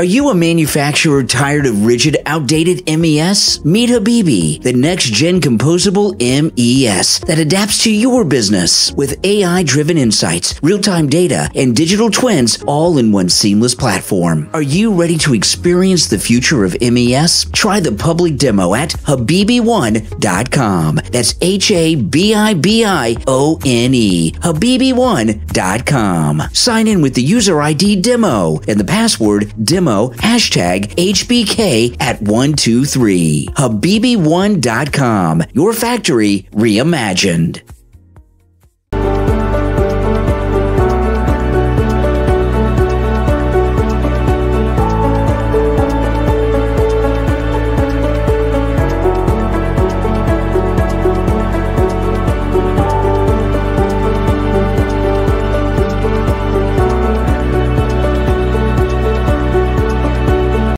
Are you a manufacturer tired of rigid, outdated MES? Meet Habibi, the next gen composable MES that adapts to your business with AI driven insights, real time data, and digital twins all in one seamless platform. Are you ready to experience the future of MES? Try the public demo at Habibi1.com. That's H A B I B I O N E. Habibi1.com. Sign in with the user ID demo and the password demo hashtag HBK at 123. Habibi1.com. Your factory reimagined.